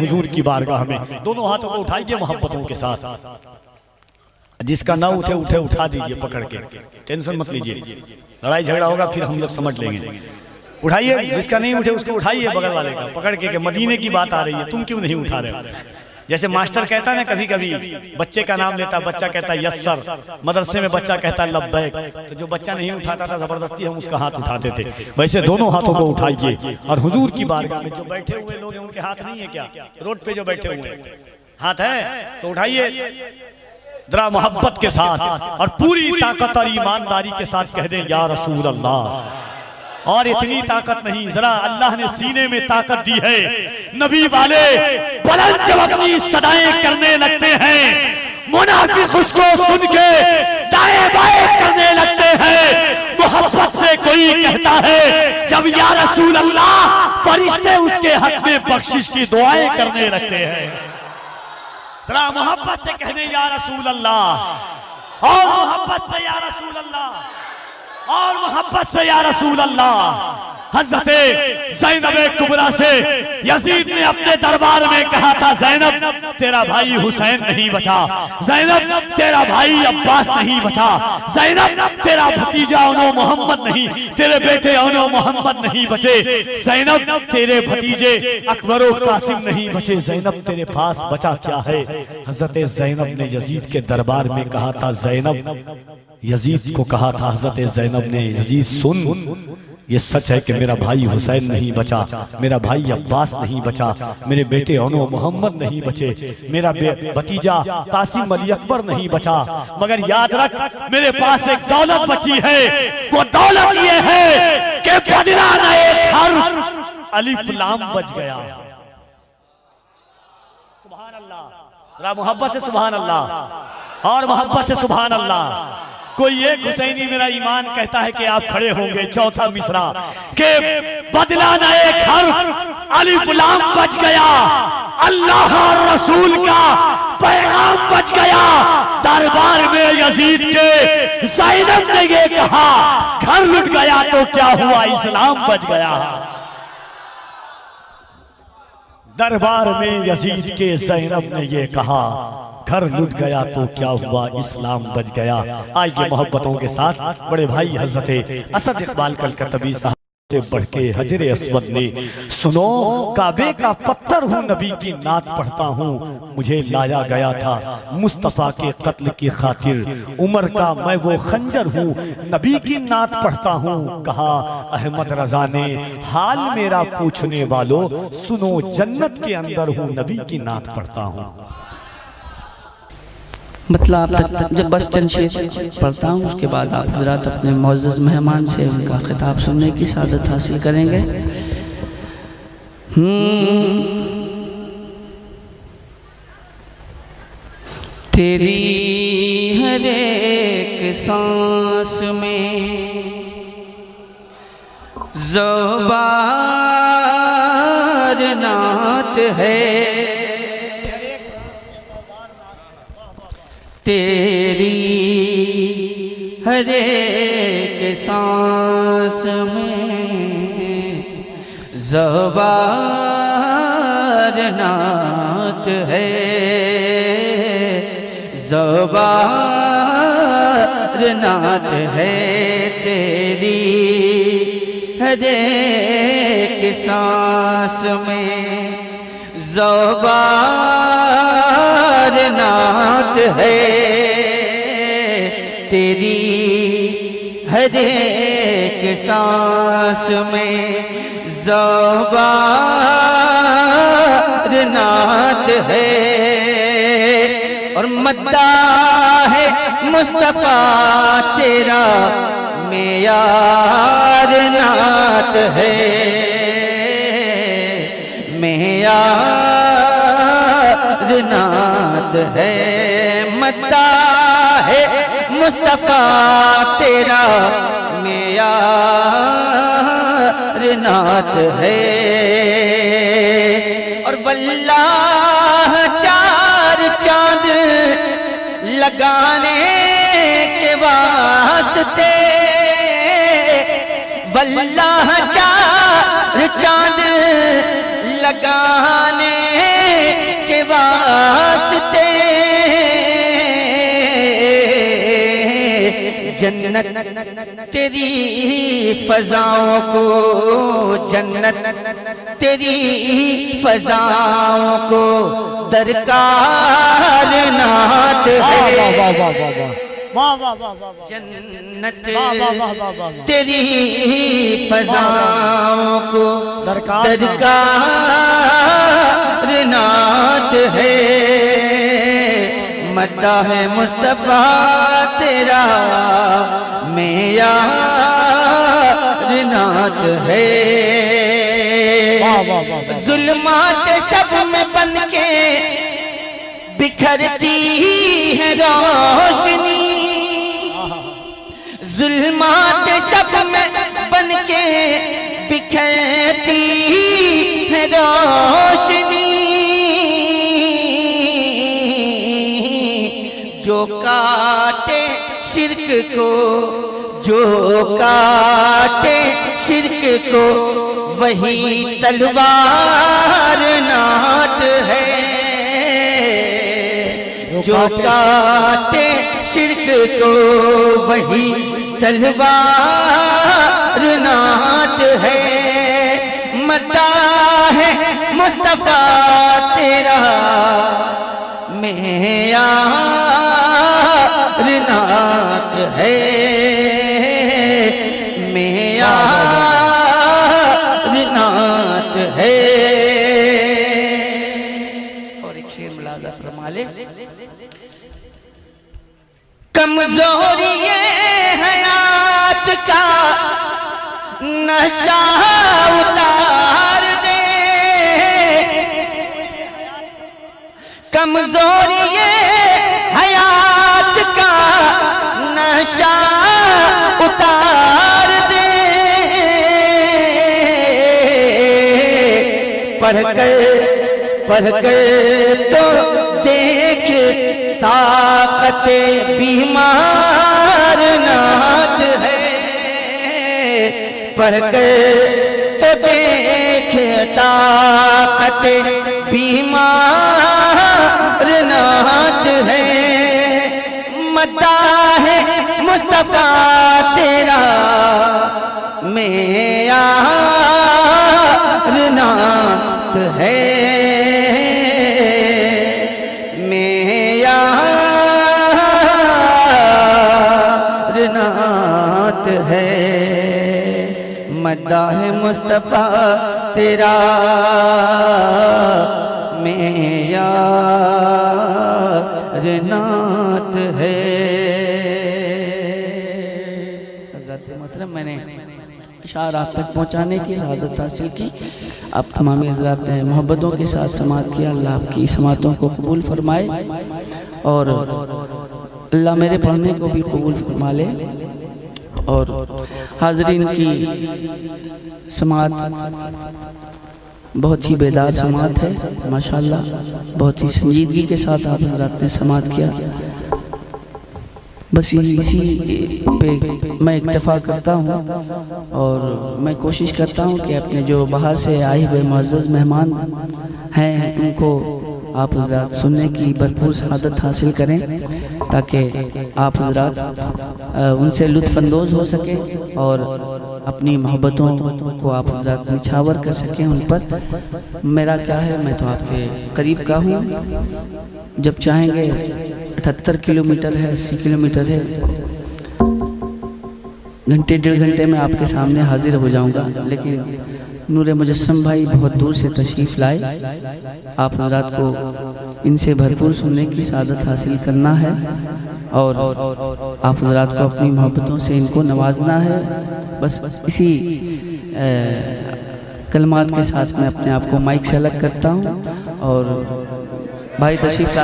हुजूर की बारगाह में। दोनों हाथों को उठाइए मोहब्बतों के साथ। जिसका ना उठे उठे उठा दीजिए पकड़ के। टेंशन मत लीजिए। लड़ाई झगड़ा होगा फिर हम लोग समझ लेंगे। उठाइए जिसका नहीं उठे उसको उठाइए बगल वाले का। पकड़ के, के मदीने की बात आ रही है तुम क्यों नहीं उठा रहे हो? जैसे मास्टर कहता है ना कभी कभी बच्चे का नाम लेता बच्चा कहता है यस सर। मदरसे में बच्चा कहता है लब्बैक। तो जो बच्चा नहीं उठाता था ज़बरदस्ती हम उसका हाथ उठाते थे। वैसे दोनों हाथों को उठाइए और हुजूर की बारगाह में जो बैठे हुए लोग हैं उनके हाथ नहीं है क्या? रोड पे जो बैठे हुए हाथ है? तो उठाइए। जरा मोहब्बत के साथ और पूरी ताकत और ईमानदारी के साथ कह दें या रसूल अल्लाह और इतनी ताकत नहीं। जरा अल्लाह ने सीने में ताकत दी है। नबी वाले बुलंद जब अपनी सदाएँ करने लगते हैं, मुनाफिक उसको सुन के दाएँ बाएँ करने लगते हैं। मोहब्बत से कोई कहता है, जब या रसूल अल्लाह फरिश्ते उसके हक में बख्शिश की दुआएँ करने लगते हैं। जरा मोहब्बत से कहने, या रसूल अल्लाह और मोहब्बत से, या रसूल अल्लाह और मोहब्बत से या रसूल अल्लाह हज़रत जैनब कुबरा से यजीद ने अपने दरबार में कहा था, जैनब, तेरा भाई हुसैन नहीं बचा। जैनब तेरा भाई अब्बास नहीं बचा। जैनब, तेरा भतीजा उनो मोहम्मद नहीं। तेरे बेटे उनो मोहम्मद नहीं बचे। जैनब, तेरे भतीजे अकबरो कासिम नहीं बचे। जैनब, तेरे पास बचा क्या है? हज़रत जैनब ने यजीद के दरबार में कहा था, जैनब, यजीद को कहा था, हज़रत जैनब ने, यजीद, सुन ये सच है कि मेरा भाई हुसैन नहीं बचा, मेरा भाई अब्बास नहीं बचा, मेरे बेटे अनो मोहम्मद नहीं बचे, मेरा भतीजा कासिम अली अकबर नहीं बचा। मगर याद रख, मेरे पास एक दौलत बची है, वो दौलत ये है कि बदला न बच गया। सुभान अल्लाह। मोहब्बत से सुबह अल्लाह। और मोहब्बत से सुबह अल्लाह। कोई एक हुसैनी मेरा ईमान कहता है कि आप खड़े होंगे, चौथा मिसरा, के बदला न एक हर्फ अली गुलाम बच गया, अल्लाह रसूल का पैगाम बच गया। दरबार में यजीद के जैनब ने ये कहा, घर लुट गया तो क्या हुआ? इस्लाम बच गया। दरबार में यजीद के जैनब ने यह कहा घर लुट गया तो क्या हुआ? इस्लाम बच गया। आइए मोहब्बतों के साथ बड़े भाई हज़रत असद इकबाल कलकत्ता साहब। बढ़ के हजर असवद ने, सुनो, काबे का पत्थर हूँ, नबी की नात पढ़ता हूँ। मुझे लाया गया था मुस्तफ़ा के कत्ल की खातिर। उमर का मैं वो खंजर हूँ, नबी की नात पढ़ता हूँ। कहा, अहमद रजा ने, हाल मेरा पूछने वालों, सुनो, जन्नत के अंदर हूँ, नबी की नात पढ़ता हूँ। मतलब आप जब बस चंद शेर पढ़ता हूँ उसके बाद आप हजरात अपने मोज़ मेहमान से उनका खिताब सुनने की सादत हासिल करेंगे। तेरी हर एक सांस में जोबार नात है। हर एक सांस में जबार नात है। जबार नात है तेरी हर एक सांस में। जबार नात है। एक सांस में जबार नात है। और मद्दा है मुस्तफ़ा तेरा, मेयार नात है। मेयार नात है मद्दा है, मुस्तफ़ा तेरा नात है। और वल्लाह चार चाँद लगाने के वास्ते, वल्लाह चार चाँद लगाने जन्नत तेरी फजाओं को जन्नत तेरी फजाओं को दरकार नात है जन्नत तेरी फजाओं को दरकार दरकार नात है। मता है मुस्तफ़ा तेरा मेयार नात है जुल्मात शब में बन के बिखरती है रोशनी। जुल्मात शब में बन के बिखरती है रोशनी। शिरक को जो काटे, शिरक को वही तलवार नाट है। जो काटे, शिरक को वही तलवार नाट है। मता है मुस्तफ़ा तेरा मेयार नाट है। मेयार नाट है। और एक शेर मुलाजा कमज़ोरी हयात का, नशा उतार दे। कमज़ोरी पढ़ कर पढ़ कर तो देख ताकत बीमार नाथ है। पढ़ कर तो देख ताकत बीमार नाथ है। मता है, मुस्तफ़ा तेरा नाथ है। है मुस्तफ़ा तेरा मैं है। हज़रत मतलब मैंने इशार आप तक पहुँचाने की आदत हासिल की। आप तमामी हजरात मोहब्बतों के साथ समात किया। अल्लाह आपकी समातों को कबूल फरमाए और अल्लाह मेरे पढ़ने को भी कबूल फरमा ले और हाजरीन की समात बहुत ही बेदार समात है, माशाल्लाह। बहुत ही संजीदगी के साथ आप हजरात ने समात किया। बस इसी पे मैं इतफ़ा करता हूँ और मैं कोशिश करता हूँ कि अपने जो बाहर से आए हुए मज्ज़ मेहमान हैं, उनको आप हजरात सुनने की भरपूर शहादत हासिल करें ताकि आप हजरात उनसे लुफानंदोज़ हो सके और अपनी मोहब्बतों को आप निछावर कर सकें उन पर। मेरा क्या है, मैं तो आपके करीब का हूँ। जब चाहेंगे, अठहत्तर किलोमीटर है, अस्सी किलोमीटर है। घंटे, डेढ़ घंटे में आपके सामने हाजिर हो जाऊँगा। लेकिन नूर मुजस्म भाई बहुत दूर से तशरीफ़ लाए। आप हजरात को इनसे भरपूर सुनने की सादत हासिल करना है। और आप हजरात को अपनी मोहब्बतों से इनको नवाजना है। बस इसी कलमात के साथ मैं अपने आप को माइक से अलग करता हूँ और भाई तशीफ